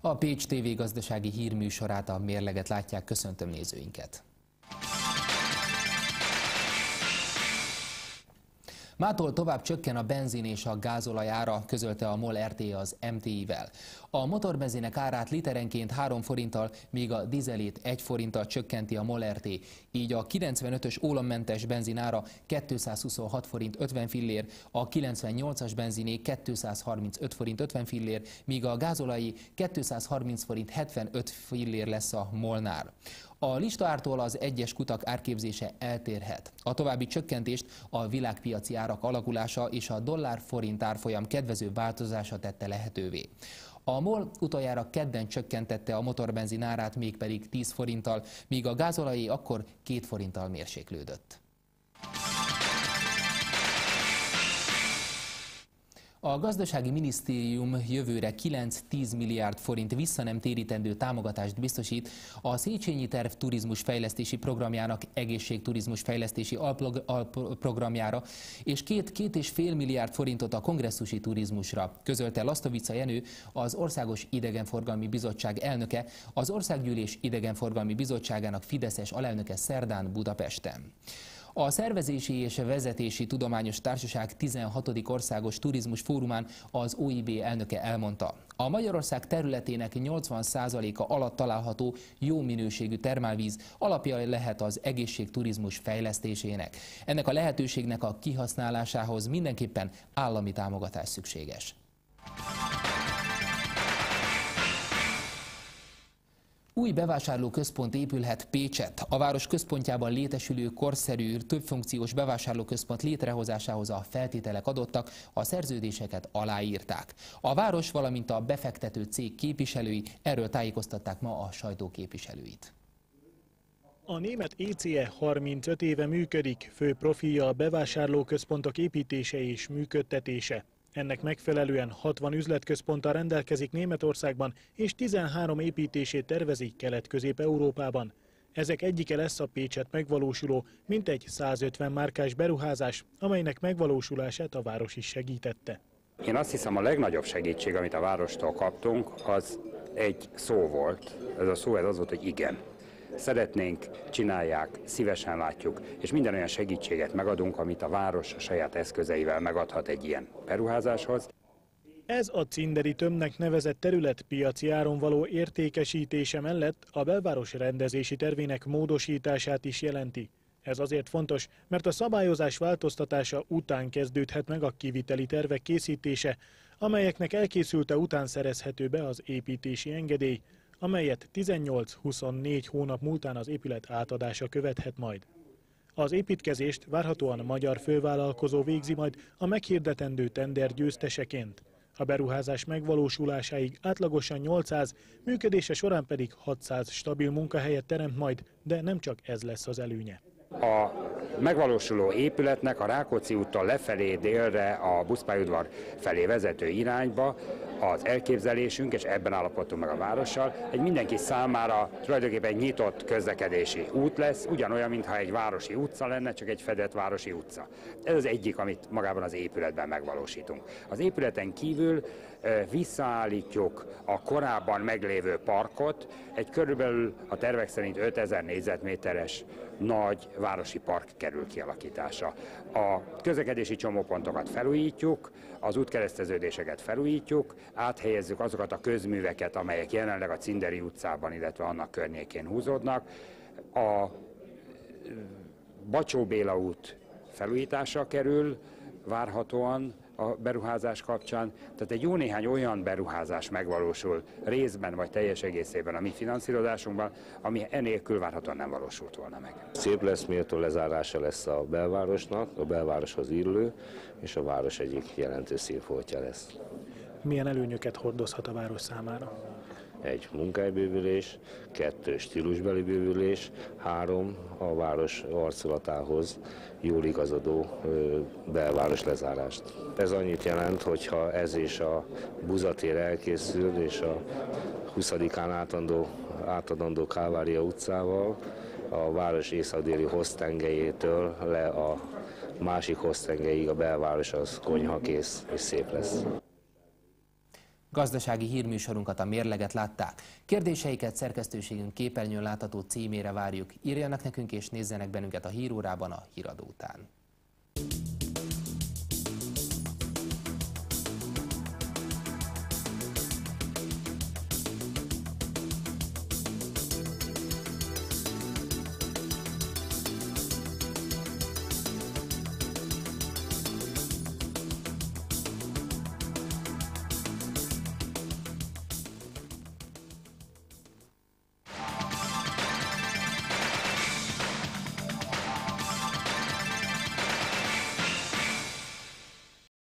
A Pécs TV gazdasági hírműsorát a mérleget látják. Köszöntöm nézőinket! Mától tovább csökken a benzin és a gázolaj ára, közölte a MOL RT az MTI-vel. A motorbenzinek árát literenként 3 forinttal, míg a dizelét 1 forinttal csökkenti a MOL RT. Így a 95-ös ólommentes benzin ára 226 forint 50 fillér, a 98-as benziné 235 forint 50 fillér, míg a gázolai 230 forint 75 fillér lesz a Molnál. A listaártól az egyes kutak árképzése eltérhet. A további csökkentést a világpiaci árak alakulása és a dollár-forint árfolyam kedvező változása tette lehetővé. A MOL utoljára kedden csökkentette a motorbenzin árát mégpedig 10 forinttal, míg a gázolai akkor 2 forinttal mérséklődött. A gazdasági minisztérium jövőre 9-10 milliárd forint visszanem térítendő támogatást biztosít a Széchenyi Terv turizmus fejlesztési programjának egészségturizmus fejlesztési alprogramjára, és két-két és fél milliárd forintot a kongresszusi turizmusra, közölte Lasztovica Jenő, az Országos Idegenforgalmi Bizottság elnöke, az Országgyűlés Idegenforgalmi Bizottságának Fideszes alelnöke szerdán Budapesten. A Szervezési és Vezetési Tudományos Társaság 16. Országos Turizmus Fórumán az OIB elnöke elmondta. A Magyarország területének 80%-a alatt található jó minőségű termálvíz alapja lehet az egészségturizmus fejlesztésének. Ennek a lehetőségnek a kihasználásához mindenképpen állami támogatás szükséges. Új bevásárlóközpont épülhet Pécset. A város központjában létesülő korszerű, többfunkciós bevásárlóközpont létrehozásához a feltételek adottak, a szerződéseket aláírták. A város, valamint a befektető cég képviselői erről tájékoztatták ma a sajtó képviselőit. A német ECE 35 éve működik, fő profilja a bevásárlóközpontok építése és működtetése. Ennek megfelelően 60 üzletközponttal rendelkezik Németországban, és 13 építését tervezik Kelet-Közép-Európában. Ezek egyike lesz a Pécset megvalósuló, mintegy 150 márkás beruházás, amelynek megvalósulását a város is segítette. Én azt hiszem a legnagyobb segítség, amit a várostól kaptunk, az egy szó volt. Ez a szó ez az volt, hogy igen szeretnénk, csinálják, szívesen látjuk, és minden olyan segítséget megadunk, amit a város a saját eszközeivel megadhat egy ilyen beruházáshoz. Ez a Cinderi tömnek nevezett terület piaci áron való értékesítése mellett a belváros rendezési tervének módosítását is jelenti. Ez azért fontos, mert a szabályozás változtatása után kezdődhet meg a kiviteli tervek készítése, amelyeknek elkészülte után szerezhető be az építési engedély, amelyet 18-24 hónap múltán az épület átadása követhet majd. Az építkezést várhatóan magyar fővállalkozó végzi majd a meghirdetendő tender győzteseként. A beruházás megvalósulásáig átlagosan 800, működése során pedig 600 stabil munkahelyet teremt majd, de nem csak ez lesz az előnye. A megvalósuló épületnek a Rákóczi úttal lefelé délre a buszpályaudvar felé vezető irányba az elképzelésünk, és ebben állapodtunk meg a várossal, egy mindenki számára tulajdonképpen egy nyitott közlekedési út lesz, ugyanolyan, mintha egy városi utca lenne, csak egy fedett városi utca. Ez az egyik, amit magában az épületben megvalósítunk. Az épületen kívül visszaállítjuk a korábban meglévő parkot, egy körülbelül a tervek szerint 5000 négyzetméteres nagy városi park kerül kialakítása. A közlekedési csomópontokat felújítjuk, az útkereszteződéseket felújítjuk, áthelyezzük azokat a közműveket, amelyek jelenleg a Cinderi utcában, illetve annak környékén húzódnak. A Bacsó Béla út felújítása kerül várhatóan, a beruházás kapcsán. Tehát egy jó néhány olyan beruházás megvalósul részben vagy teljes egészében a mi finanszírozásunkban, ami enélkül várhatóan nem valósult volna meg. Szép lesz, méltó lezárása lesz a belvárosnak, a belvároshoz illő, és a város egyik jelentős szívfoltja lesz. Milyen előnyöket hordozhat a város számára? Egy munkahely kettő stílusbeli bővülés, három a város arculatához jól igazodó belváros lezárást. Ez annyit jelent, hogyha ez és a buzatér elkészül, és a 20-án átadandó, átadandó Kávária utcával, a város észadéli hoztengelyétől le a másik hoztengeig a belváros az konyha kész és szép lesz. Gazdasági hírműsorunkat a mérleget látták. Kérdéseiket szerkesztőségünk képernyőn látható címére várjuk. Írjanak nekünk és nézzenek bennünket a hírórában a híradó után.